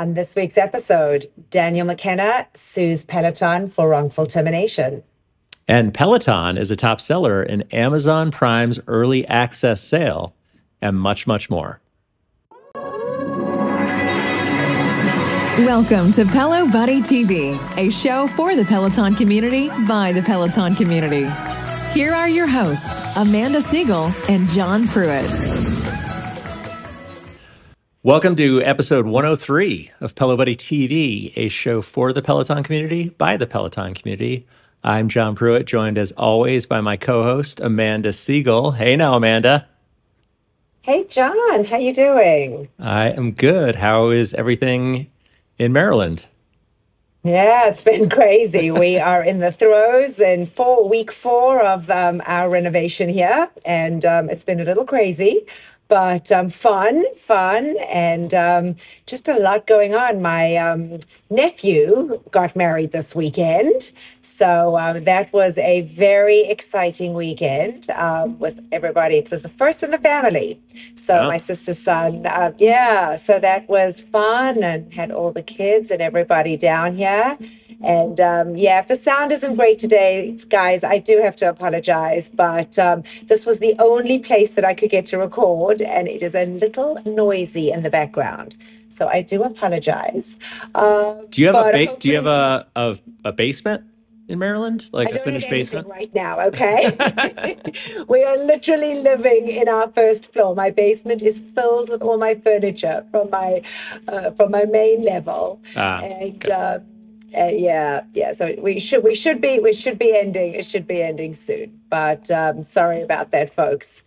On this week's episode, Daniel McKenna sues Peloton for wrongful termination. And Peloton is a top seller in Amazon Prime's early access sale, and much, much more. Welcome to Pelo Buddy TV, a show for the Peloton community by the Peloton community. Here are your hosts, Amanda Siegel and John Pruitt. Welcome to episode 103 of Pelo Buddy TV, a show for the Peloton community by the Peloton community. I'm John Pruitt, joined as always by my co-host Amanda Siegel. Hey now, Amanda. Hey John, how you doing? I am good. How is everything in Maryland? Yeah, it's been crazy. we are in the throes in four week four of um, our renovation here, and um, it's been a little crazy but um, fun, fun, and um, just a lot going on. My um, nephew got married this weekend, so um, that was a very exciting weekend uh, with everybody. It was the first in the family. So my sister's son, uh, yeah, so that was fun, and had all the kids and everybody down here. And um, yeah, if the sound isn't great today, guys, I do have to apologize. But um, this was the only place that I could get to record, and it is a little noisy in the background. So I do apologize. Uh, do you have a ba- do you have a, a, a basement? in Maryland? Like a finished basement? Right now, okay? we are literally living in our first floor. My basement is filled with all my furniture from my uh, from my main level. Ah, and okay. uh, uh, yeah, yeah. So we should we should be we should be ending. It should be ending soon. But um, sorry about that, folks.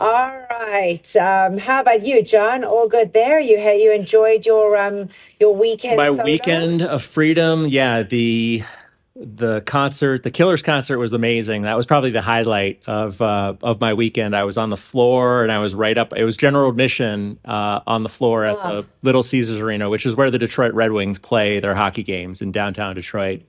All right. Um, how about you, John? All good there? You had you enjoyed your um your weekend? My solo? weekend of freedom. Yeah, the the concert, the Killers concert was amazing. That was probably the highlight of uh, of my weekend. I was on the floor and I was right up. It was general admission uh, on the floor at the Little Caesars Arena, which is where the Detroit Red Wings play their hockey games in downtown Detroit.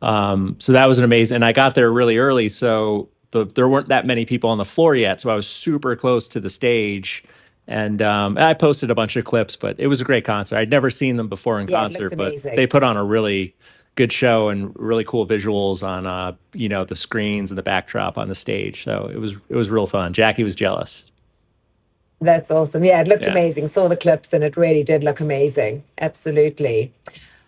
Um, so that was an amazing. And I got there really early, so the, there weren't that many people on the floor yet. So I was super close to the stage. And um, I posted a bunch of clips, but it was a great concert. I'd never seen them before in yeah, concert, but they put on a really good show and really cool visuals on uh, you know the screens and the backdrop on the stage. So it was it was real fun. Jackie was jealous. That's awesome. Yeah, it looked yeah. amazing. Saw the clips and it really did look amazing. Absolutely.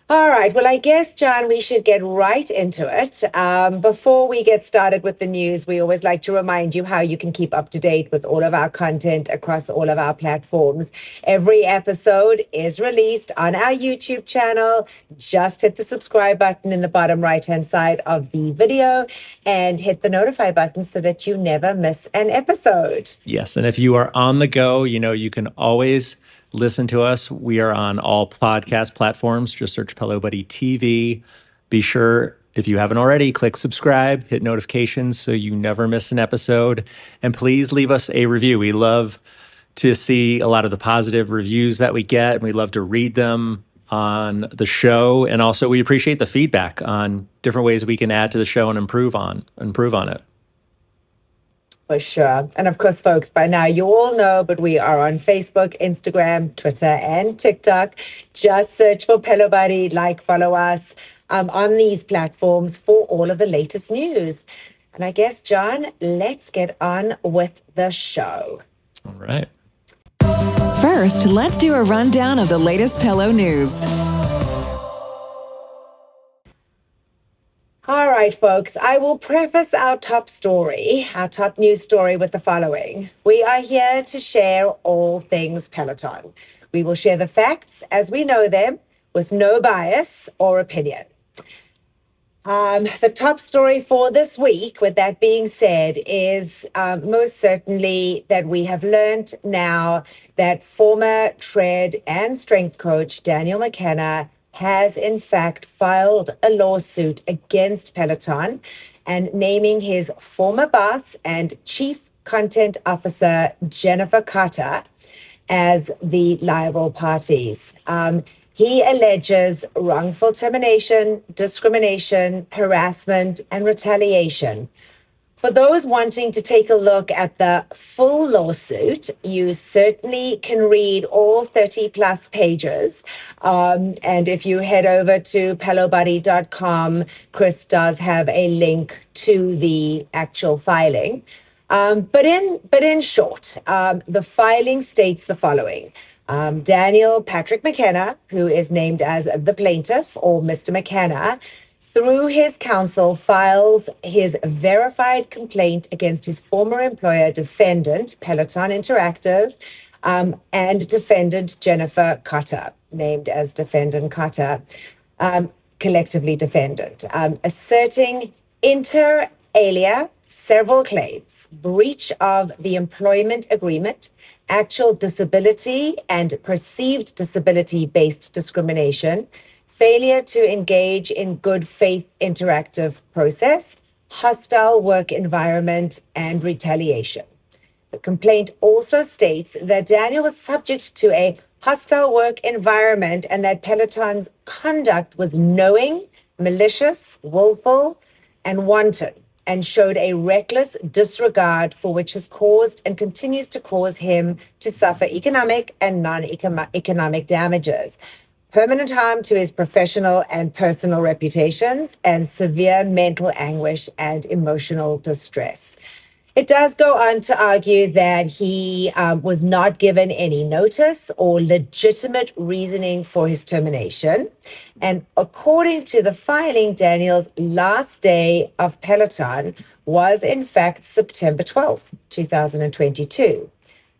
All right. Well, I guess, John, we should get right into it. Um, before we get started with the news, we always like to remind you how you can keep up to date with all of our content across all of our platforms. Every episode is released on our YouTube channel. Just hit the subscribe button in the bottom right hand side of the video and hit the notify button so that you never miss an episode. Yes. And if you are on the go, you know, you can always listen to us. We are on all podcast platforms. Just search Pelo Buddy TV. Be sure, if you haven't already, click subscribe, hit notifications so you never miss an episode. And please leave us a review. We love to see a lot of the positive reviews that we get, and we love to read them on the show. And also, we appreciate the feedback on different ways we can add to the show and improve on improve on it. For sure. And of course, folks, by now you all know, but we are on Facebook, Instagram, Twitter, and TikTok. Just search for Pelo Buddy, like, follow us um, on these platforms for all of the latest news. And I guess, John, let's get on with the show. All right. First, let's do a rundown of the latest Pillow news. All right, folks, I will preface our top story, our top news story, with the following. We are here to share all things Peloton. We will share the facts as we know them with no bias or opinion. Um, the top story for this week, with that being said, is um, most certainly that we have learned now that former tread and strength coach Daniel McKenna has in fact filed a lawsuit against Peloton and naming his former boss and chief content officer, Jennifer Cotter, as the liable parties. Um, he alleges wrongful termination, discrimination, harassment, and retaliation. For those wanting to take a look at the full lawsuit, you certainly can read all 30 plus pages. Um, and if you head over to pelobuddy.com, Chris does have a link to the actual filing. Um, but in but in short, um, the filing states the following: um, Daniel Patrick McKenna, who is named as the plaintiff or Mr. McKenna, through his counsel, files his verified complaint against his former employer, defendant Peloton Interactive, um, and defendant Jennifer Cotter, named as defendant Cotter, um, collectively defendant, um, asserting inter alia several claims breach of the employment agreement, actual disability and perceived disability based discrimination failure to engage in good faith interactive process, hostile work environment, and retaliation. The complaint also states that Daniel was subject to a hostile work environment and that Peloton's conduct was knowing, malicious, willful, and wanton, and showed a reckless disregard for which has caused and continues to cause him to suffer economic and non economic damages permanent harm to his professional and personal reputations, and severe mental anguish and emotional distress. It does go on to argue that he um, was not given any notice or legitimate reasoning for his termination. And according to the filing, Daniel's last day of Peloton was, in fact, September 12th, 2022.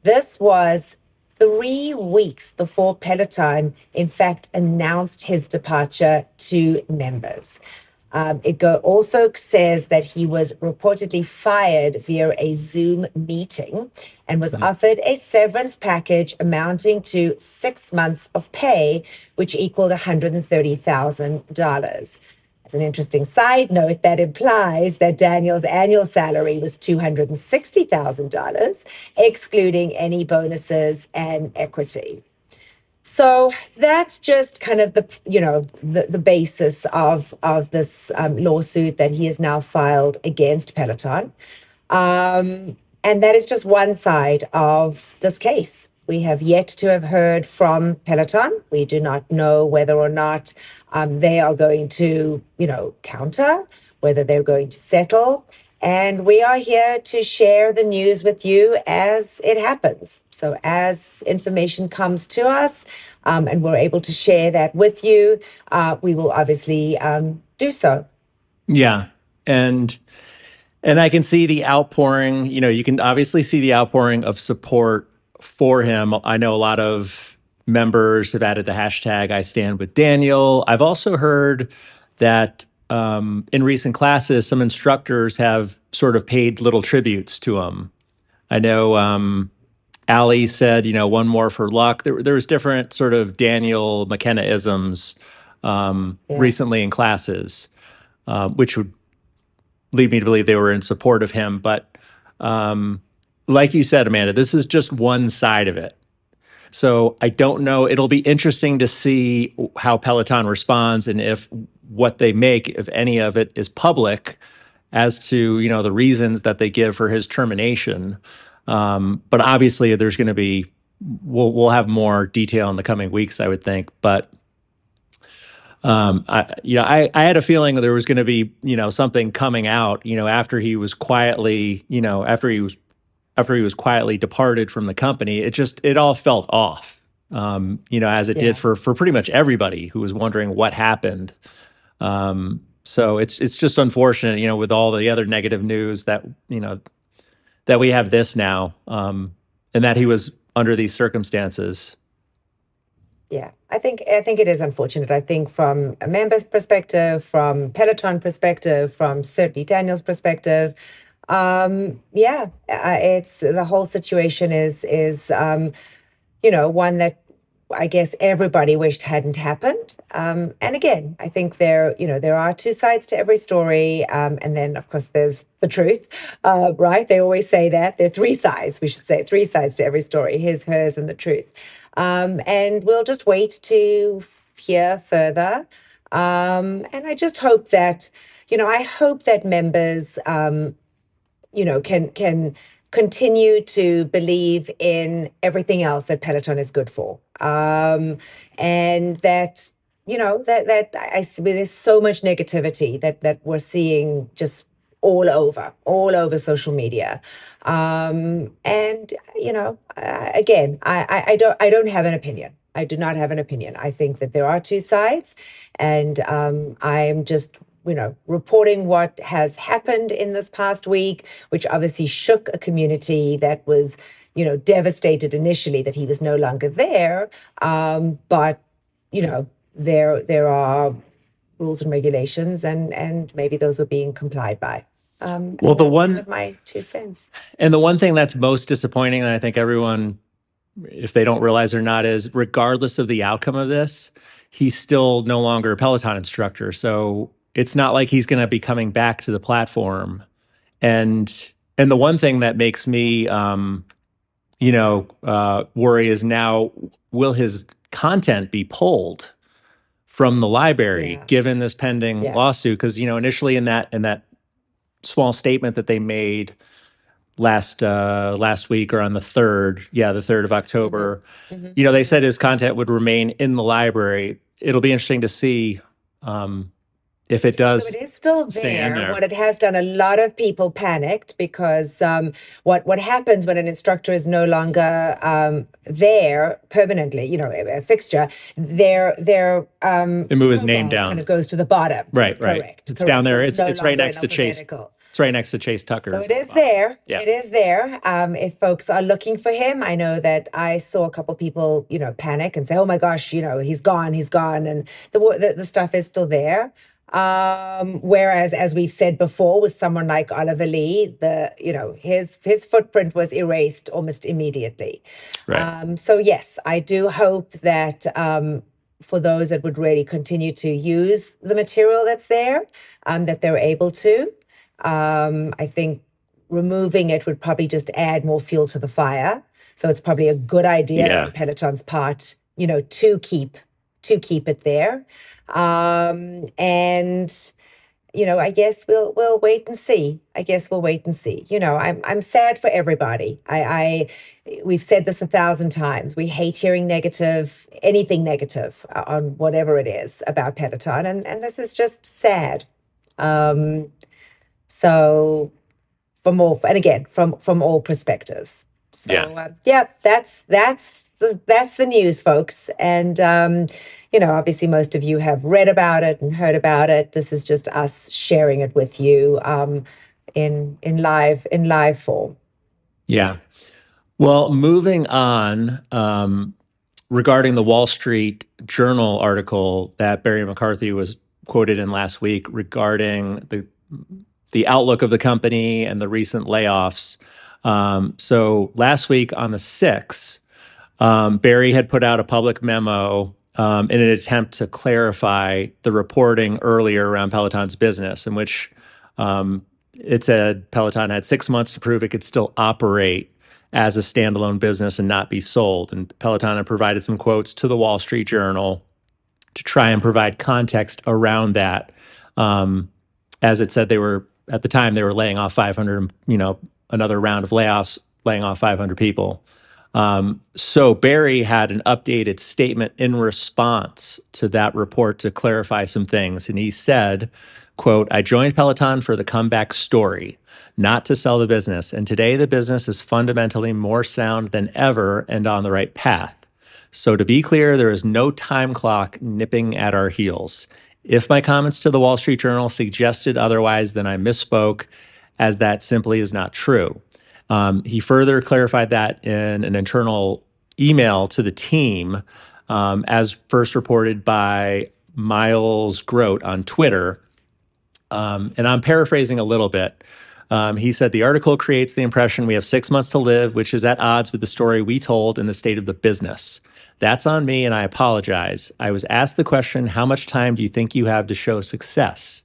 This was three weeks before Peloton, in fact, announced his departure to members. Um, it go, also says that he was reportedly fired via a Zoom meeting and was mm-hmm. offered a severance package amounting to six months of pay, which equaled $130,000. As an interesting side note, that implies that Daniel's annual salary was $260,000, excluding any bonuses and equity. So that's just kind of the you know the, the basis of of this um, lawsuit that he has now filed against Peloton, um, and that is just one side of this case. We have yet to have heard from Peloton. We do not know whether or not um, they are going to, you know, counter, whether they're going to settle. And we are here to share the news with you as it happens. So, as information comes to us um, and we're able to share that with you, uh, we will obviously um, do so. Yeah. And and I can see the outpouring, you know, you can obviously see the outpouring of support for him. I know a lot of members have added the hashtag I stand with Daniel. I've also heard that um, in recent classes, some instructors have sort of paid little tributes to him. I know um, Ali said, you know, one more for luck. There, there was different sort of Daniel McKenna isms um, yeah. recently in classes, uh, which would lead me to believe they were in support of him. But um, like you said, Amanda, this is just one side of it. So I don't know. It'll be interesting to see how Peloton responds and if what they make, if any of it is public, as to you know the reasons that they give for his termination. Um, but obviously, there's going to be we'll we'll have more detail in the coming weeks, I would think. But um, I, you know, I, I had a feeling there was going to be, you know, something coming out, you know, after he was quietly, you know, after he was after he was quietly departed from the company, it just it all felt off. Um, you know, as it yeah. did for for pretty much everybody who was wondering what happened. Um, so it's it's just unfortunate, you know, with all the other negative news that you know that we have this now, um, and that he was under these circumstances. Yeah, I think I think it is unfortunate. I think from a member's perspective, from Peloton perspective, from certainly Daniel's perspective, um, yeah, it's the whole situation is is um, you know one that I guess everybody wished hadn't happened. Um, and again, I think there you know there are two sides to every story, um, and then of course there's the truth, uh, right? They always say that there are three sides. We should say three sides to every story: his, hers, and the truth. Um, and we'll just wait to hear further. Um, and I just hope that you know I hope that members um, you know, can can continue to believe in everything else that Peloton is good for, um, and that you know that that I, there's so much negativity that that we're seeing just all over, all over social media. Um, and you know, uh, again, I, I, I don't I don't have an opinion. I do not have an opinion. I think that there are two sides, and um, I'm just you know reporting what has happened in this past week, which obviously shook a community that was you know devastated initially that he was no longer there. Um, but you know there there are rules and regulations, and and maybe those are being complied by. Um, Well, the one- kind of my two cents. And the one thing that's most disappointing and I think everyone, if they don't realize or not, is regardless of the outcome of this, he's still no longer a Peloton instructor. So it's not like he's going to be coming back to the platform. And and the one thing that makes me, um, you know, uh, worry is now will his content be pulled from the library Yeah. given this pending Yeah. lawsuit? Because you know, initially in that in that small statement that they made last uh last week or on the 3rd yeah the 3rd of october Mhm. you know they said his content would remain in the library it'll be interesting to see um if it does So it is still there. there. What it has done, a lot of people panicked because um, what what happens when an instructor is no longer um, there permanently, you know, a, a fixture, their their um, They move his name down. kind of goes to the bottom. Right, right. Correct. It's down there. So It's- no it's right next to Chase. it's right next to chase tucker So it is there. Yeah. It is there. Um, if folks are looking for him, I know that I saw a couple people, you know, panic and say, "Oh my gosh, you know, he's gone, he's gone," and the the, the stuff is still there. Um, whereas, as we've said before, with someone like Oliver Lee, the you know his his footprint was erased almost immediately. right Um, so yes, I do hope that um, for those that would really continue to use the material that's there, um, that they're able to. Um, I think removing it would probably just add more fuel to the fire. So it's probably a good idea Yeah. on Peloton's part, you know, to keep to keep it there. Um, and you know, I guess we'll we'll wait and see. I guess we'll wait and see. You know, I'm I'm sad for everybody. I, I we've said this a thousand times. We hate hearing negative, anything negative uh, on whatever it is about Peloton, and and this is just sad. Um, so from all and again from from all perspectives. So Yeah. uh, yeah, that's that's that's the news, folks. And um, you know, obviously, most of you have read about it and heard about it. This is just us sharing it with you um, in in live in live form. Yeah. Well, moving on, um, regarding the Wall Street Journal article that Barry McCarthy was quoted in last week regarding the the outlook of the company and the recent layoffs. Um, so last week on the sixth, um, Barry had put out a public memo um, in an attempt to clarify the reporting earlier around Peloton's business, in which um, it said Peloton had six months to prove it could still operate as a standalone business and not be sold. And Peloton had provided some quotes to the Wall Street Journal to try and provide context around that. Um, as it said, they were at the time they were laying off 500, you know, another round of layoffs, laying off 500 people. Um, so Barry had an updated statement in response to that report to clarify some things, and he said, "quote I joined Peloton for the comeback story, not to sell the business, and today the business is fundamentally more sound than ever and on the right path. So to be clear, there is no time clock nipping at our heels. If my comments to the Wall Street Journal suggested otherwise, then I misspoke, as that simply is not true." Um, he further clarified that in an internal email to the team, um, as first reported by Miles Grote on Twitter. Um, and I'm paraphrasing a little bit. Um, he said the article creates the impression we have six months to live, which is at odds with the story we told in the state of the business. That's on me, and I apologize. I was asked the question, How much time do you think you have to show success?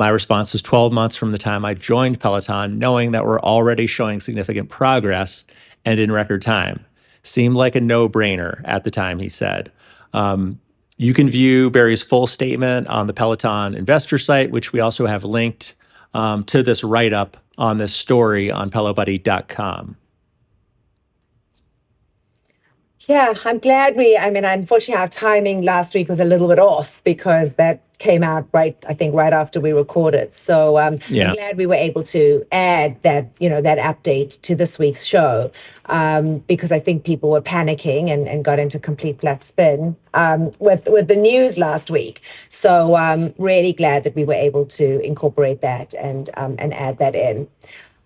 My response was 12 months from the time I joined Peloton, knowing that we're already showing significant progress and in record time. Seemed like a no brainer at the time, he said. Um, you can view Barry's full statement on the Peloton investor site, which we also have linked um, to this write up on this story on PeloBuddy.com. Yeah, I'm glad we, I mean, unfortunately, our timing last week was a little bit off because that came out right, I think, right after we recorded. So um, Yeah. I'm glad we were able to add that, you know, that update to this week's show um, because I think people were panicking and, and got into complete flat spin um, with, with the news last week. So um, really glad that we were able to incorporate that and, um, and add that in.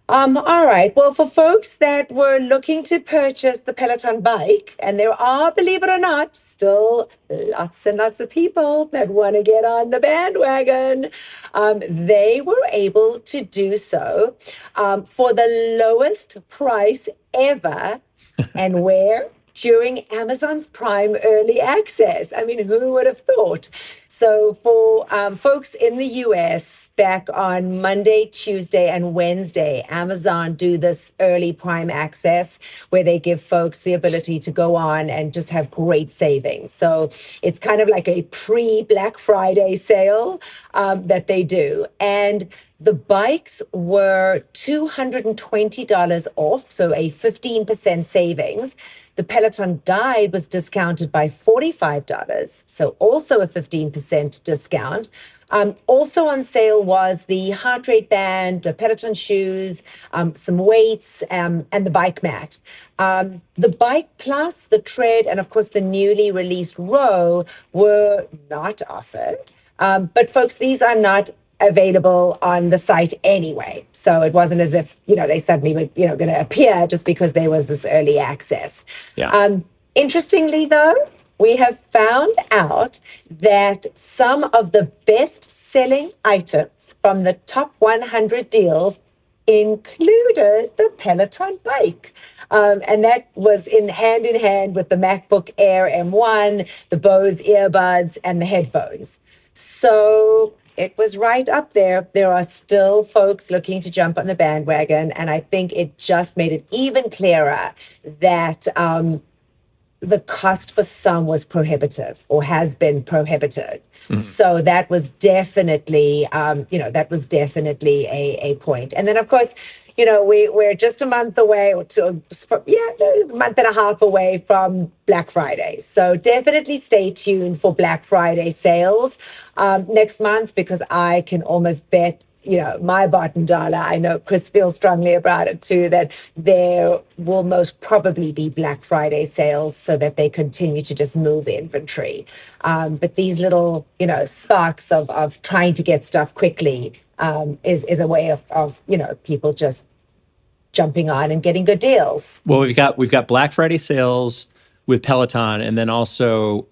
Um, all right. Well, for folks that were looking to purchase the Peloton bike, and there are, believe it or not, still lots and lots of people that want to get on the bandwagon, um, they were able to do so um, for the lowest price ever. and where? During Amazon's Prime Early Access. I mean, who would have thought? So, for um, folks in the US, back on Monday, Tuesday, and Wednesday, Amazon do this early Prime Access where they give folks the ability to go on and just have great savings. So, it's kind of like a pre Black Friday sale um, that they do. And the bikes were $220 off, so a 15% savings. The Peloton Guide was discounted by $45, so also a 15% discount. Um, also on sale was the heart rate band, the Peloton shoes, um, some weights, um, and the bike mat. Um, the bike plus, the tread, and of course the newly released row were not offered. Um, but folks, these are not available on the site anyway. So it wasn't as if, you know, they suddenly were, you know, going to appear just because there was this early access. Yeah. Um, interestingly, though, we have found out that some of the best selling items from the top 100 deals included the Peloton bike. Um, and that was in hand in hand with the MacBook Air M1, the Bose earbuds, and the headphones. So it was right up there. There are still folks looking to jump on the bandwagon. And I think it just made it even clearer that um, the cost for some was prohibitive or has been prohibited. So that was definitely, um, you know, that was definitely a, a point. And then, of course, you know, we, we're just a month away, or to, yeah, a month and a half away from Black Friday. So definitely stay tuned for Black Friday sales um, next month because I can almost bet you know, my bottom dollar, I know Chris feels strongly about it too, that there will most probably be Black Friday sales so that they continue to just move inventory. Um, but these little, you know, sparks of, of trying to get stuff quickly um, is, is a way of, of, you know, people just jumping on and getting good deals. Well, we've got we've got Black Friday sales with Peloton, and then also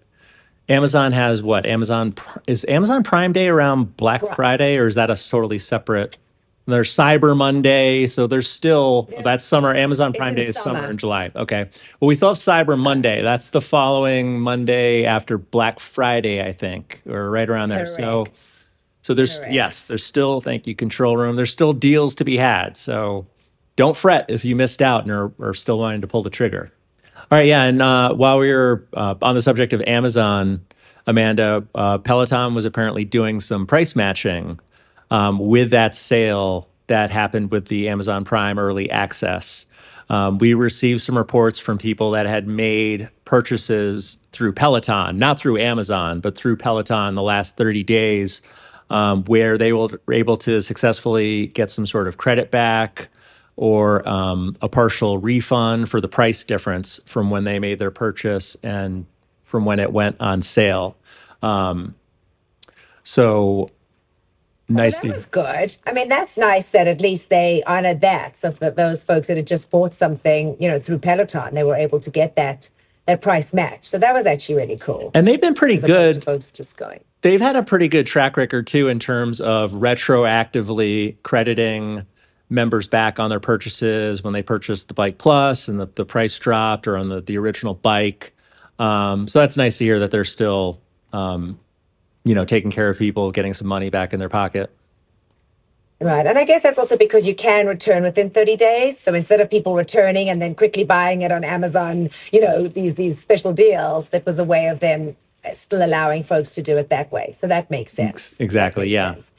Amazon has what? Amazon is Amazon Prime Day around Black Friday, or is that a totally separate? There's Cyber Monday, so there's still that's summer. Amazon Prime Day is summer summer. in July. Okay, well we still have Cyber Monday. That's the following Monday after Black Friday, I think, or right around there. So. So there's Correct. yes, there's still thank you control room. There's still deals to be had. So don't fret if you missed out and are, are still wanting to pull the trigger. All right, yeah. And uh, while we were uh, on the subject of Amazon, Amanda, uh, Peloton was apparently doing some price matching um, with that sale that happened with the Amazon Prime early access. Um, we received some reports from people that had made purchases through Peloton, not through Amazon, but through Peloton the last 30 days, um, where they were able to successfully get some sort of credit back or um, a partial refund for the price difference from when they made their purchase and from when it went on sale. Um, so nice That to was good. I mean, that's nice that at least they honored that. So for those folks that had just bought something, you know, through Peloton, they were able to get that that price match. So that was actually really cool. and they've been pretty good. folks just going. They've had a pretty good track record too in terms of retroactively crediting members back on their purchases when they purchased the bike plus and the, the price dropped or on the, the original bike. Um, so that's nice to hear that they're still, um, you know, taking care of people, getting some money back in their pocket. Right. And I guess that's also because you can return within 30 days. So instead of people returning and then quickly buying it on Amazon, you know, these these special deals, that was a way of them still allowing folks to do it that way. So that makes sense. Exactly. Makes Yeah. sense.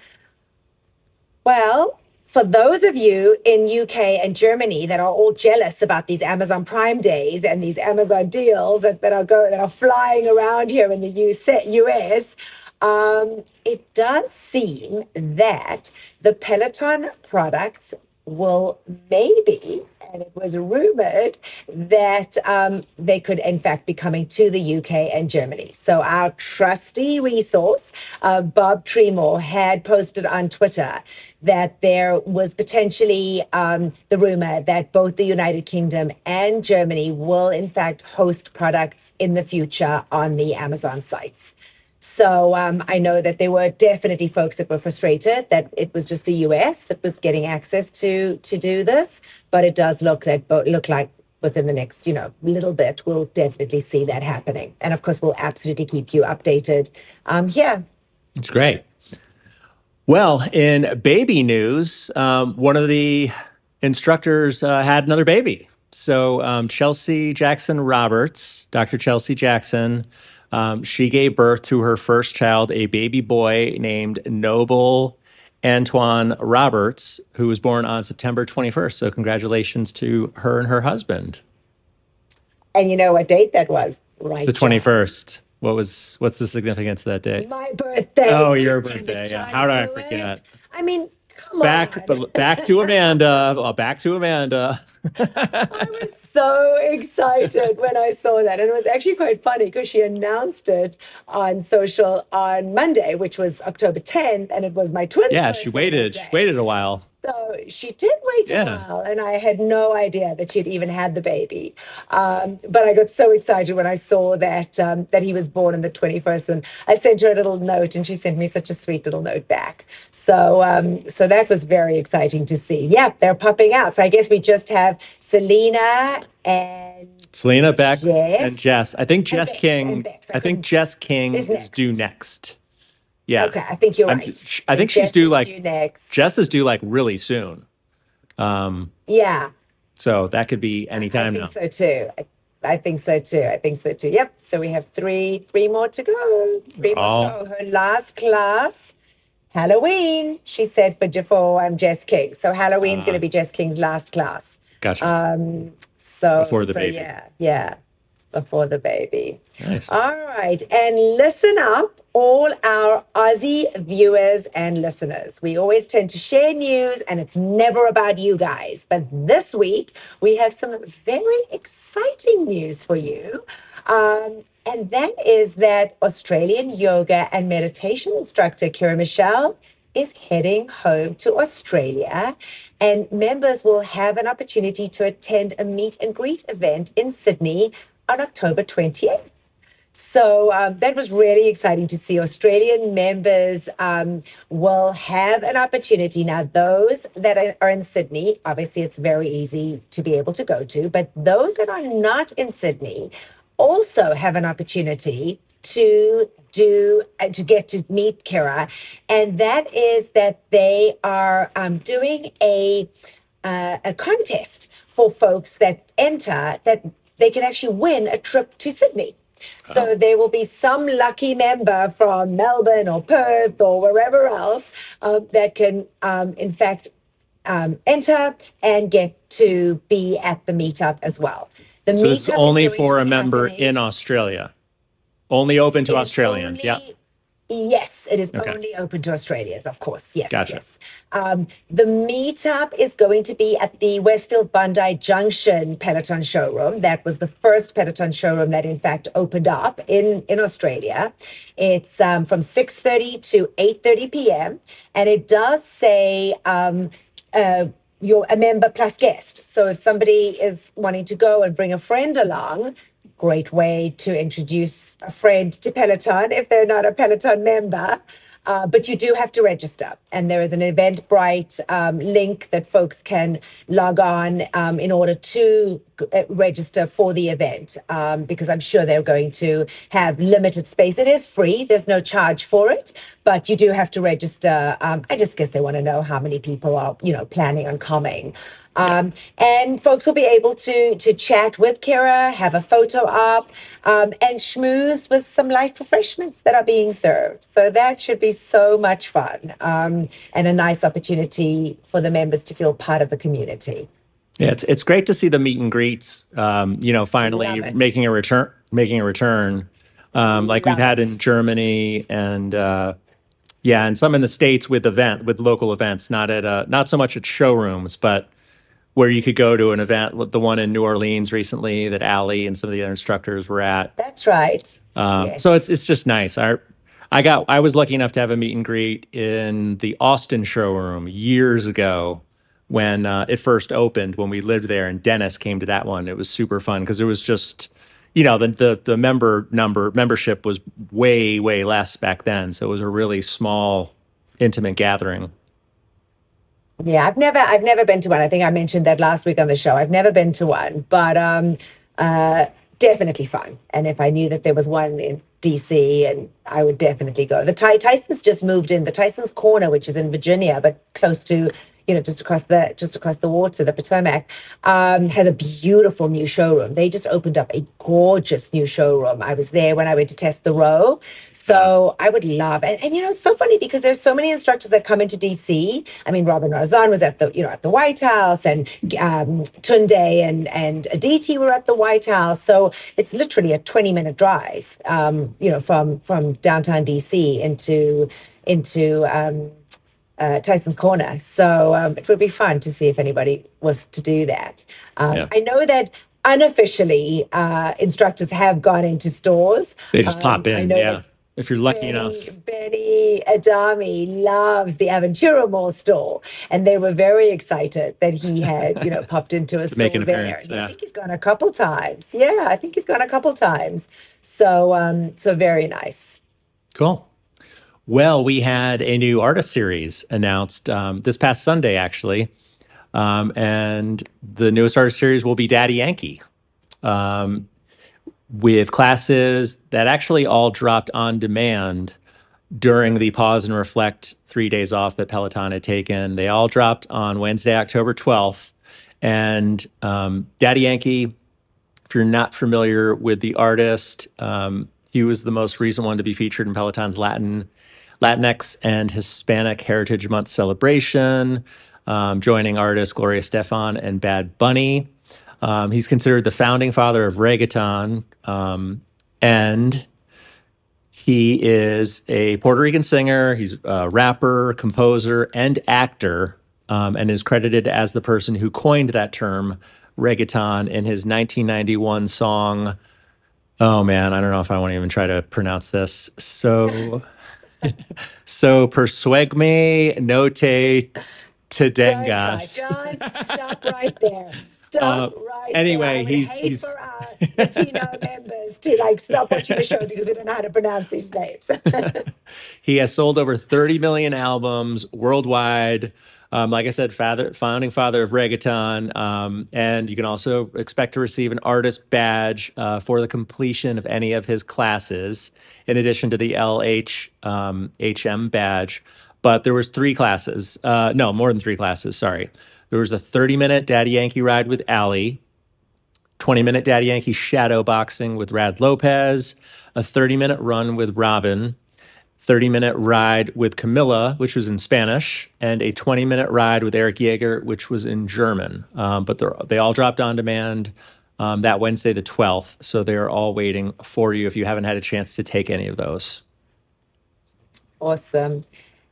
Well, for those of you in UK and Germany that are all jealous about these Amazon Prime days and these Amazon deals that, that are go that are flying around here in the US, um, it does seem that the Peloton products will maybe and it was rumored that um, they could, in fact, be coming to the UK and Germany. So, our trusty resource, uh, Bob Tremor, had posted on Twitter that there was potentially um, the rumor that both the United Kingdom and Germany will, in fact, host products in the future on the Amazon sites. So um, I know that there were definitely folks that were frustrated that it was just the US that was getting access to to do this, but it does look that look like within the next you know little bit we'll definitely see that happening, and of course we'll absolutely keep you updated. Um, yeah, it's great. Well, in baby news, um, one of the instructors uh, had another baby. So um, Chelsea Jackson Roberts, Dr. Chelsea Jackson um, she gave birth to her first child, a baby boy named Noble Antoine Roberts, who was born on September 21st. So, congratulations to her and her husband. And you know what date that was, right? The 21st. What was what's the significance of that day? My birthday. Oh, your birthday. Yeah. How did I forget? I mean, Come back, on. back to Amanda. Uh, back to Amanda. I was so excited when I saw that. And it was actually quite funny because she announced it on social on Monday, which was October 10th, and it was my twins. Yeah, she waited. She waited a while. So she did wait a yeah. while, and I had no idea that she'd even had the baby. Um, but I got so excited when I saw that um, that he was born on the twenty first, and I sent her a little note, and she sent me such a sweet little note back. So um, so that was very exciting to see. Yeah, they're popping out. So I guess we just have Selena and Selena Beck Jess. and Jess. I think Jess King. I, I think Jess King is, is due next. Yeah. Okay, I think you're I'm, right. I think she's due like due next. Jess is due like really soon. Um, yeah. So that could be anytime I think now. So too. I, I, think so too. I think so too. Yep. So we have three, three more to go. Three more to go. Her last class, Halloween. She said for before I'm Jess King. So Halloween's uh, going to be Jess King's last class. Gotcha. Um. So before the so baby. Yeah. Yeah before the baby. Nice. All right. And listen up, all our Aussie viewers and listeners. We always tend to share news and it's never about you guys. But this week, we have some very exciting news for you. Um, and that is that Australian yoga and meditation instructor Kirra Michel is heading home to Australia, and members will have an opportunity to attend a meet and greet event in Sydney on October 28th. So um, that was really exciting to see. Australian members um, will have an opportunity. Now, those that are, in Sydney, obviously it's very easy to be able to go to, but those that are not in Sydney also have an opportunity to do uh, to get to meet Kirra, and that is that they are um, doing a uh, a contest for folks that enter that they can actually win a trip to Sydney. So oh. there will be some lucky member from Melbourne or Perth or wherever else um, that can, um, in fact, um, enter and get to be at the meetup as well. The so this is only for a member happening. in Australia. Only open to Australians. Only, yeah. Yes, it is okay. only open to Australians, of course. Yes, gotcha. yes. Um, the meetup is going to be at the Westfield Bondi Junction Peloton showroom. That was the first Peloton showroom that, in fact, opened up in in Australia. It's um, from six thirty to eight thirty p.m. and it does say. Um, uh, you're a member plus guest. So if somebody is wanting to go and bring a friend along, great way to introduce a friend to Peloton if they're not a Peloton member. Uh, but you do have to register, and there is an Eventbrite um, link that folks can log on um, in order to register for the event um, because I'm sure they're going to have limited space. It is free, there's no charge for it, but you do have to register. Um, I just guess they want to know how many people are, you know, planning on coming. Um, and folks will be able to to chat with Kirra, have a photo photo op, um, and schmooze with some light refreshments that are being served. So that should be so much fun um, and a nice opportunity for the members to feel part of the community. Yeah, it's it's great to see the meet and greets. Um, you know, finally making a return, making a return, um, like Love we've had it. in Germany and uh, yeah, and some in the states with event with local events, not at uh, not so much at showrooms, but where you could go to an event, the one in New Orleans recently that Ali and some of the other instructors were at. That's right. Um, yes. So it's it's just nice. I I got I was lucky enough to have a meet and greet in the Austin showroom years ago when uh, it first opened when we lived there, and Dennis came to that one. It was super fun because it was just you know the, the the member number membership was way way less back then, so it was a really small intimate gathering. Yeah, I've never I've never been to one. I think I mentioned that last week on the show. I've never been to one, but um, uh, definitely fun. And if I knew that there was one in DC, and I would definitely go. The Ty- Tyson's just moved in. The Tyson's Corner, which is in Virginia, but close to you know, just across the just across the water, the Potomac, um, has a beautiful new showroom. They just opened up a gorgeous new showroom. I was there when I went to test the row, so I would love. And, and you know, it's so funny because there's so many instructors that come into DC. I mean, Robin Arzon was at the you know at the White House, and um, Tunde and and Aditi were at the White House. So it's literally a 20 minute drive, um, you know, from from downtown DC into into um, uh, Tyson's Corner. So um, it would be fun to see if anybody was to do that. Um, yeah. I know that unofficially uh, instructors have gone into stores. They just um, pop in, yeah. If you're lucky Benny, enough. Benny Adami loves the Aventura Mall store. And they were very excited that he had, you know, popped into a store there. Yeah. I think he's gone a couple times. Yeah, I think he's gone a couple times. So um, so very nice. Cool. Well, we had a new artist series announced um, this past Sunday, actually. Um, and the newest artist series will be Daddy Yankee um, with classes that actually all dropped on demand during the pause and reflect three days off that Peloton had taken. They all dropped on Wednesday, October 12th. And um, Daddy Yankee, if you're not familiar with the artist, um, he was the most recent one to be featured in Peloton's Latin Latinx and Hispanic Heritage Month celebration, um, joining artists Gloria Estefan and Bad Bunny. Um, he's considered the founding father of reggaeton, um, and he is a Puerto Rican singer. He's a rapper, composer, and actor, um, and is credited as the person who coined that term, reggaeton, in his 1991 song. Oh man, I don't know if I want to even try to pronounce this. So so persuegme note Tedengas. John, stop right there. Stop uh, right anyway, there. he's he's for our Latino members to like stop watching the show because we don't know how to pronounce these names. he has sold over 30 million albums worldwide. Um, like I said, father, founding father of reggaeton, um, and you can also expect to receive an artist badge uh, for the completion of any of his classes, in addition to the LH um, HM badge. But there was three classes, uh, no, more than three classes. Sorry, there was a 30-minute Daddy Yankee ride with Ali, 20-minute Daddy Yankee shadow boxing with Rad Lopez, a 30-minute run with Robin, 30 minute ride with Camilla, which was in Spanish, and a 20 minute ride with Eric Jaeger, which was in German. Um, but they all dropped on demand um, that Wednesday, the 12th. So they're all waiting for you if you haven't had a chance to take any of those. Awesome.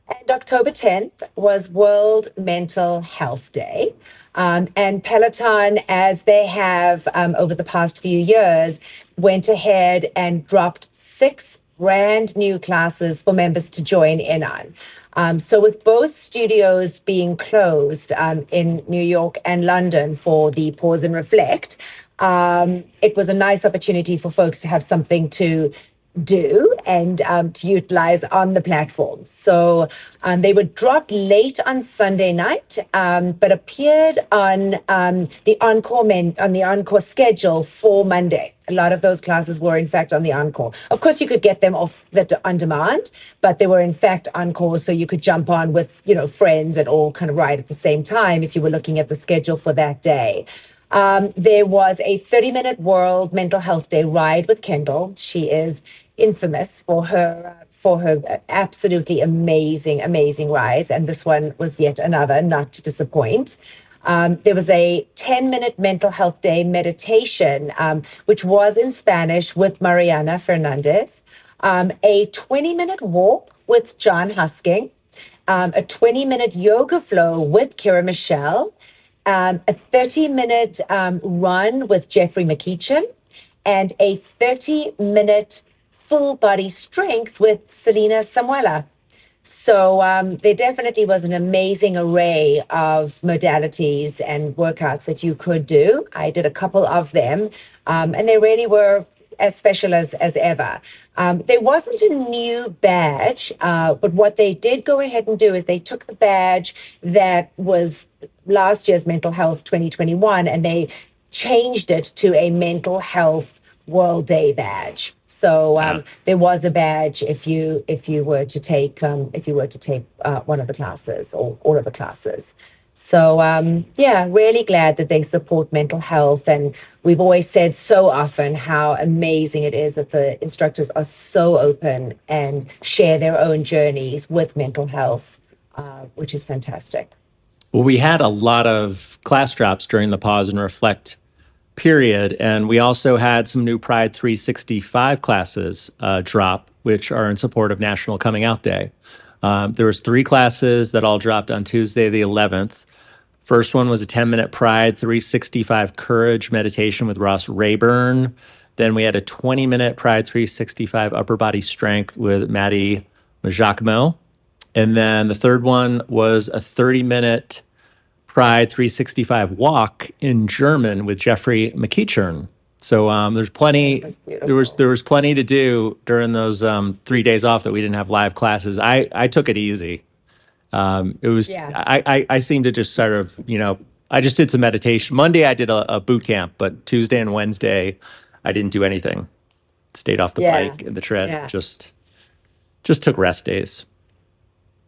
And October 10th was World Mental Health Day. Um, and Peloton, as they have um, over the past few years, went ahead and dropped six brand new classes for members to join in on. Um, so, with both studios being closed um, in New York and London for the pause and reflect, um, it was a nice opportunity for folks to have something to do and um, to utilize on the platform. So um, they were dropped late on Sunday night, um, but appeared on um, the encore men- on the encore schedule for Monday. A lot of those classes were in fact on the encore. Of course, you could get them off the on demand, but they were in fact encore, so you could jump on with you know friends and all kind of ride at the same time if you were looking at the schedule for that day. Um, there was a 30 minute World Mental Health Day ride with Kendall. She is infamous for her. Uh, for her absolutely amazing, amazing rides. And this one was yet another, not to disappoint. Um, there was a 10 minute mental health day meditation, um, which was in Spanish with Mariana Fernandez, um, a 20 minute walk with Jon Hosking, um, a 20 minute yoga flow with Kirra Michel, um, a 30 minute um, run with Jeffrey McEachern, and a 30 minute full body strength with Selena Samuela. So um, there definitely was an amazing array of modalities and workouts that you could do. I did a couple of them, um, and they really were as special as, as ever. Um, there wasn't a new badge, uh, but what they did go ahead and do is they took the badge that was last year's Mental Health 2021 and they changed it to a mental health World Day badge. So um, there was a badge if you if you were to take um, if you were to take uh, one of the classes or all of the classes. So um, yeah, really glad that they support mental health, and we've always said so often how amazing it is that the instructors are so open and share their own journeys with mental health, uh, which is fantastic. Well, we had a lot of class drops during the pause and reflect period. And we also had some new Pride 365 classes uh, drop, which are in support of National Coming Out Day. Um, there was three classes that all dropped on Tuesday, the 11th. First one was a 10 minute Pride 365 Courage meditation with Ross Rayburn. Then we had a 20 minute Pride 365 upper body strength with Matty Maggiacomo. And then the third one was a 30 minute Pride 365 walk in German with Jeffrey McEachern. So um, there's plenty. There was there was plenty to do during those um, three days off that we didn't have live classes. I I took it easy. Um, it was yeah. I, I I seemed to just sort of you know I just did some meditation. Monday I did a, a boot camp, but Tuesday and Wednesday I didn't do anything. Stayed off the yeah. bike and the tread. Yeah. Just just took rest days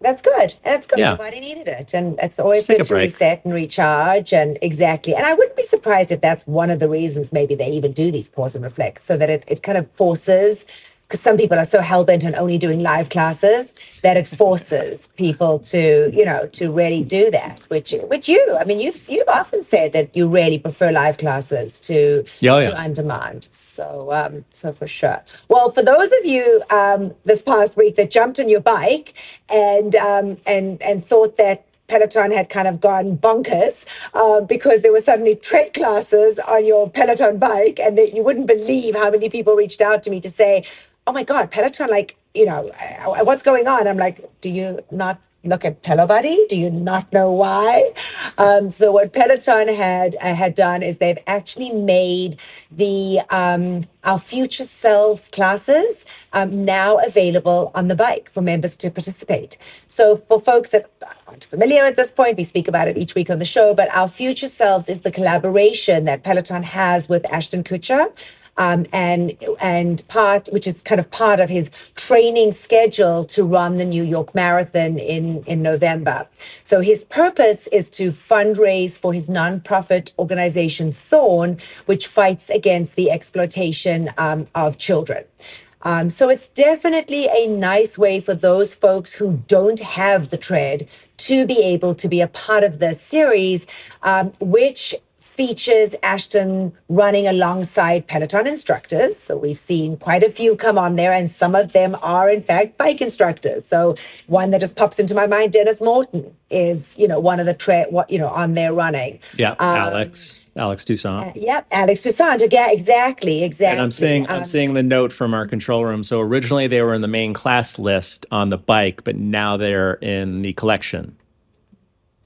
that's good. And it's good. Yeah. Your body needed it. And it's always Just good to reset and recharge. And exactly. And I wouldn't be surprised if that's one of the reasons maybe they even do these pause and reflect so that it, it kind of forces because some people are so hell bent on only doing live classes that it forces people to, you know, to really do that. Which, which you, I mean, you've you've often said that you really prefer live classes to, yeah, yeah. to on demand. So, um, so for sure. Well, for those of you um, this past week that jumped on your bike and um, and and thought that Peloton had kind of gone bonkers uh, because there were suddenly tread classes on your Peloton bike, and that you wouldn't believe how many people reached out to me to say, oh my God, Peloton, like, you know, what's going on? I'm like, do you not look at Pelobuddy? Do you not know why? Um, so what Peloton had uh, had done is they've actually made the um, our future selves classes um, now available on the bike for members to participate. So for folks that aren't familiar at this point, we speak about it each week on the show. But our future selves is the collaboration that Peloton has with Ashton Kutcher um, and and part which is kind of part of his training schedule to run the New York Marathon in in November. So his purpose is to fundraise for his nonprofit organization Thorn, which fights against the exploitation um, of children. Um, so it's definitely a nice way for those folks who don't have the tread to be able to be a part of this series, um, which features Ashton running alongside Peloton instructors. So we've seen quite a few come on there, and some of them are, in fact, bike instructors. So one that just pops into my mind, Denis Morton, is you know one of the tra- what you know on there running. Yeah, um, Alex. Alex Toussaint. Uh, yep, Alex Toussaint. Yeah, exactly, exactly. And I'm seeing um, I'm seeing the note from our control room. So originally they were in the main class list on the bike, but now they're in the collection.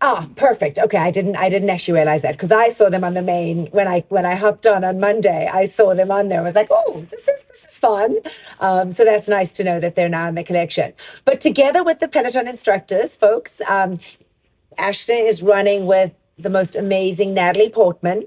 Ah, perfect. Okay, I didn't I didn't actually realize that because I saw them on the main when I when I hopped on on Monday. I saw them on there. I was like, oh, this is this is fun. Um, so that's nice to know that they're now in the collection. But together with the Peloton instructors, folks, um, Ashton is running with the most amazing Natalie Portman,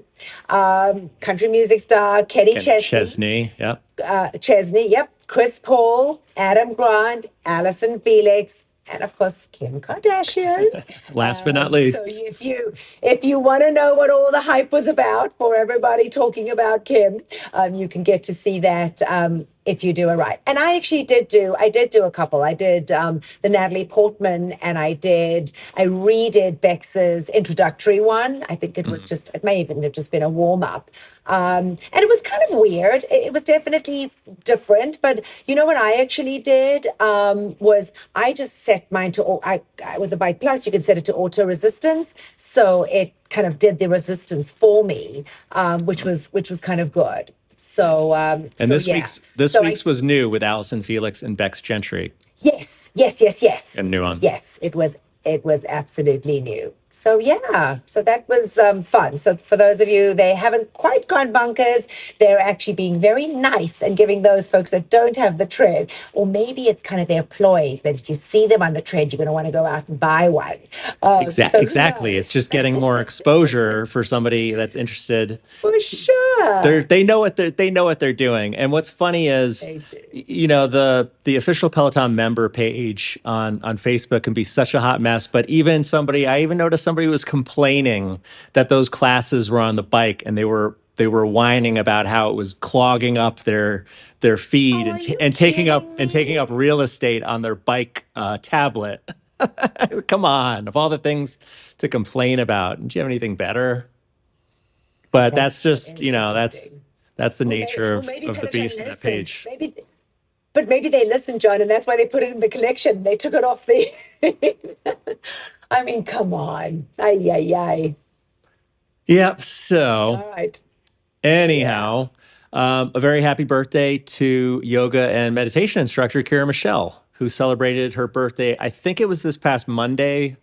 um, country music star Kenny Chesney. Chesney, yep. Uh, Chesney, yep. Chris Paul, Adam Grant, Allyson Felix, and of course Kim Kardashian. Last but not Um, least. So if you if you want to know what all the hype was about for everybody talking about Kim, um, you can get to see that um, if you do it right. And I actually did do I did do a couple. I did um, the Natalie Portman, and I did I redid Bex's introductory one. I think it was just it may even have just been a warm up, um, and it was kind of weird. It, it was definitely different, but you know what I actually did um, was I just set mine to I, I with the Bike Plus you can set it to auto resistance, so it kind of did the resistance for me, um, which was which was kind of good. So um, And so, this yeah. week's this So I- week's was new with Allyson Felix and Bex Gentry. Yes, yes, yes, yes. And new one. Yes, it was it was absolutely new. So yeah, so that was um, fun. So for those of you they haven't quite gone bunkers, they're actually being very nice and giving those folks that don't have the tread, or maybe it's kind of their ploy that if you see them on the tread, you're going to want to go out and buy one. Um, Exa- so exactly. It's just getting more exposure for somebody that's interested. for sure. They're, they know what they're they know what they're doing. And what's funny is, They do. y- you know, the the official Peloton member page on on Facebook can be such a hot mess. But even somebody, I even noticed somebody was complaining that those classes were on the bike and they were they were whining about how it was clogging up their their feed Oh, and, and taking up kidding and taking up real estate on their bike uh, tablet. Come on, of all the things to complain about, do you have anything better? But that's, That's- just you know that's that's the Well, maybe- nature well, of, maybe of the beast in that page. Maybe, but maybe they listened, Jon, and that's why they put it in the collection. They took it off the. I mean, come on, ay ay ay. Yep. So All right. anyhow, um, a very happy birthday to yoga and meditation instructor Kirra Michel, who celebrated her birthday. I think it was this past Monday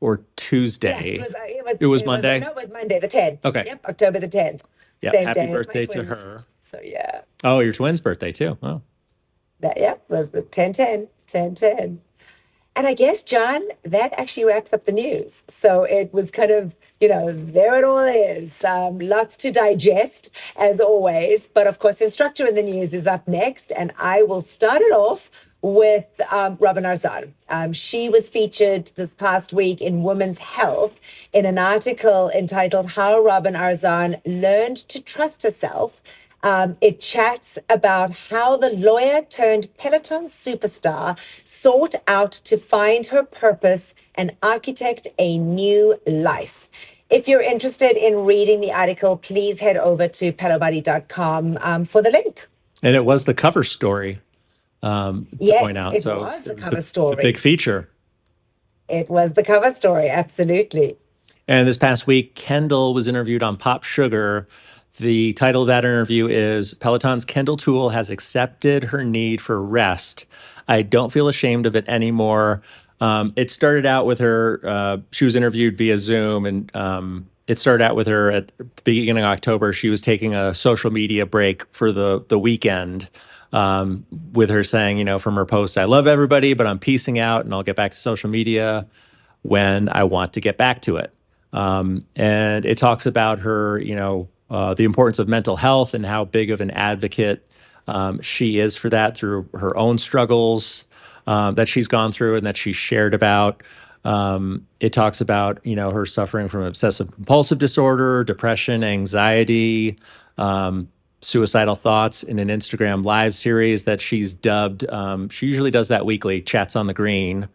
or Yeah, Tuesday. it was. uh, It was, It was Monday? no, it was Monday, the tenth. Okay. Yep, October the tenth. Yep, Same happy day birthday to her. So yeah, Oh, your twin's birthday too. Oh. that yeah was the 10 10 10 10. And I guess, Jon, that actually wraps up the news. So it was kind of, you know, there it all is. Um, lots to digest, as always. But of course, Instructor in the News is up next. And I will start it off with um, Robin Arzon. Um, she was featured this past week in Women's Health in an article entitled How Robin Arzon Learned to Trust Herself um, it chats about how the lawyer turned Peloton superstar sought out to find her purpose and architect a new life. If you're interested in reading the article, please head over to pelobuddy.com um, for the link. And it was the cover story. Um, to Yes, point out. it so was the was cover the story. big feature. It was the cover story, absolutely. And this past week, Kendall was interviewed on PopSugar. The title of that interview is Peloton's Kendall Toole has accepted her need for rest. I don't feel ashamed of it anymore. Um, it started out with her, uh, she was interviewed via Zoom, and um, it started out with her at the beginning of October. She was taking a social media break for the, the weekend um, with her saying, you know, from her post, I love everybody, but I'm piecing out and I'll get back to social media when I want to get back to it. Um, and it talks about her, you know, uh, the importance of mental health and how big of an advocate um, she is for that through her own struggles um, that she's gone through and that she's shared about. Um, it talks about, you know, her suffering from obsessive compulsive disorder, depression, anxiety, um, suicidal thoughts in an Instagram live series that she's dubbed. Um, she usually does that weekly, Chats on the Green,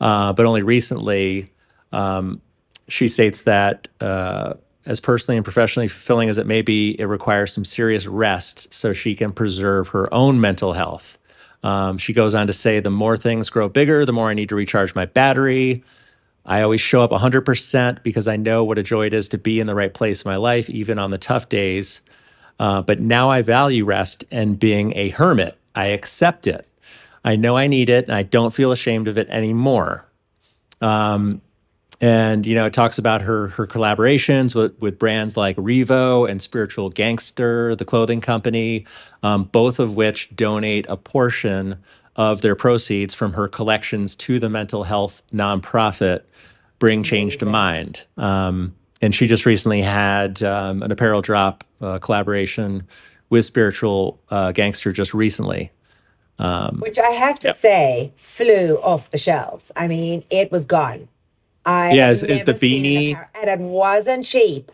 uh, but only recently um, she states that uh, as personally and professionally fulfilling as it may be, it requires some serious rest so she can preserve her own mental health. Um, she goes on to say, the more things grow bigger, the more I need to recharge my battery. I always show up 100% because I know what a joy it is to be in the right place in my life, even on the tough days. Uh, but now I value rest and being a hermit. I accept it. I know I need it and I don't feel ashamed of it anymore. Um, and you know, it talks about her her collaborations with with brands like Revo and Spiritual Gangster, the clothing company, um, both of which donate a portion of their proceeds from her collections to the mental health nonprofit Bring Change to Mind. Um, and she just recently had um, an apparel drop uh, collaboration with Spiritual uh, Gangster just recently. Um, Which I have to Yep. say flew off the shelves. I mean, it was gone. I Yeah, is- is the beanie- and it wasn't cheap.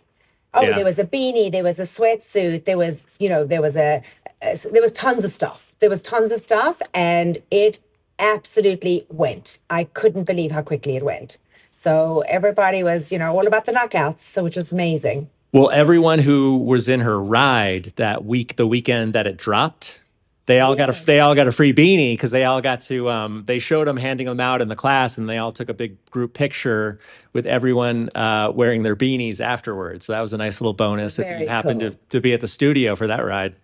Oh, Yeah. there was a beanie, there was a sweatsuit, there was, you know, there was a, a there was tons of stuff. There was tons of stuff, and it absolutely went. I couldn't believe how quickly it went. So everybody was, you know, all about the knockouts, so which was amazing. well, everyone who was in her ride that week, the weekend that it dropped, they all got a they all got a free beanie because they all got to. Um, they showed them handing them out in the class, and they all took a big group picture with everyone uh, wearing their beanies afterwards. So that was a nice little bonus if you happened cool. to to be at the studio for that ride.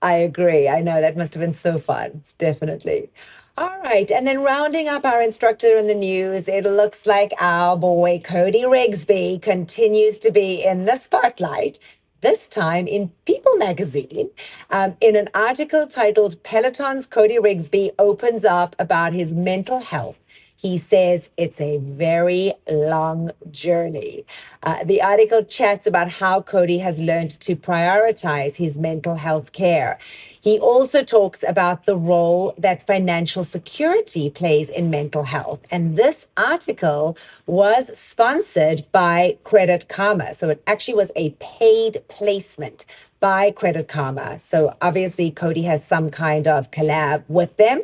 I agree. I know that must have been so fun. Definitely. All right. And then rounding up our instructor in the news, it looks like our boy Cody Rigsby continues to be in the spotlight. This time in People magazine, um, in an article titled Peloton's Cody Rigsby opens up about his mental health. He says it's a very long journey. Uh, the article chats about how Cody has learned to prioritize his mental health care. He also talks about the role that financial security plays in mental health. And this article was sponsored by Credit Karma. So it actually was a paid placement by Credit Karma. So obviously, Cody has some kind of collab with them.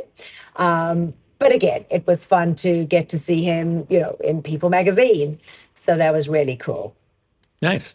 Um, but again, it was fun to get to see him, you know, in People magazine. So that was really cool. Nice.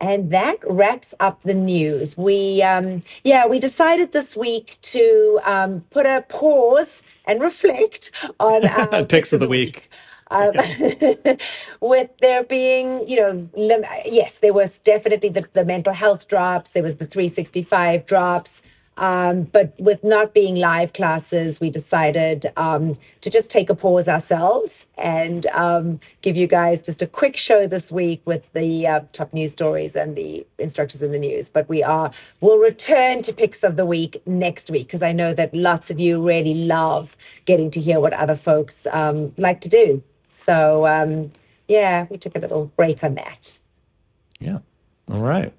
And that wraps up the news. We, um, yeah, we decided this week to um, put a pause and reflect on our Picks of the week. Um, with there being, you know, lim- yes, there was definitely the, the mental health drops, there was the 365 drops. Um, but with not being live classes, we decided um, to just take a pause ourselves and um, give you guys just a quick show this week with the uh, top news stories and the instructors in the news. But we are we'll return to picks of the week next week because I know that lots of you really love getting to hear what other folks um, like to do. So um, yeah, we took a little break on that. Yeah. All right.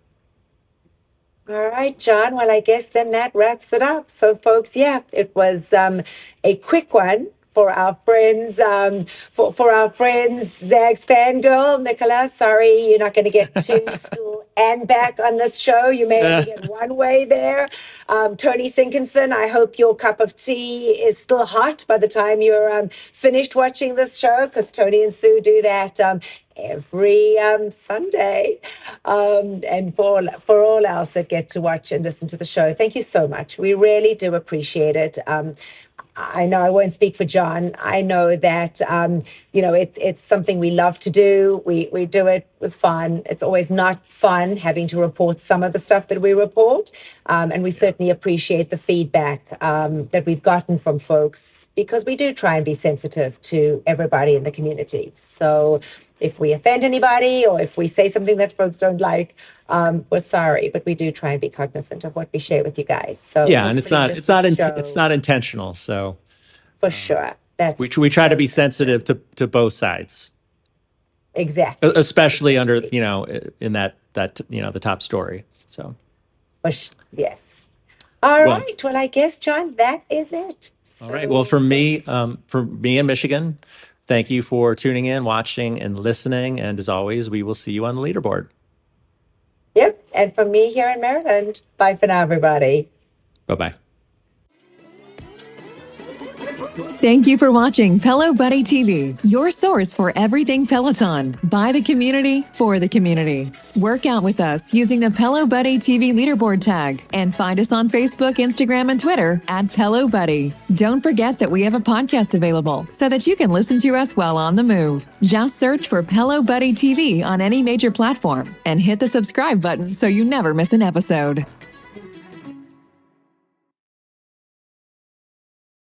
All right, Jon. Well, I guess then that wraps it up. So, folks, yeah, it was um, a quick one for our friends, um, for, for our friends, Zag's fangirl, Nicola. Sorry, you're not going to get to school and back on this show. You may only get one way there. Um, Tony Sinkinson, I hope your cup of tea is still hot by the time you're um, finished watching this show, because Tony and Sue do that um, every um, Sunday. Um, and for all, for all else that get to watch and listen to the show, thank you so much. We really do appreciate it. Um, I know I won't speak for Jon. I know that um, you know it's it's something we love to do. We we do it fun. It's always not fun having to report some of the stuff that we report, um, and we certainly appreciate the feedback um, that we've gotten from folks because we do try and be sensitive to everybody in the community. So if we offend anybody or if we say something that folks don't like, um, we're sorry, but we do try and be cognizant of what we share with you guys. So Yeah, and it's not it's not in, it's not intentional. So for sure. That's we we try to be sensitive to to both sides, exactly. especially under you know in that that you know the top story. So yes. All Well- right. Well, I guess Jon, that is it. all right. Well, for me, um, for me in Michigan, thank you for tuning in, watching, and listening. And as always, we will see you on the leaderboard. Yep. And from me here in Maryland. Bye for now, everybody. Bye bye. Thank you for watching Pelo Buddy TV, your source for everything Peloton, by the community, for the community. Work out with us using the Pelo Buddy TV leaderboard tag and find us on Facebook, Instagram, and Twitter at Pelo Buddy. Don't forget that we have a podcast available so that you can listen to us while on the move. Just search for Pelo Buddy TV on any major platform and hit the subscribe button so you never miss an episode.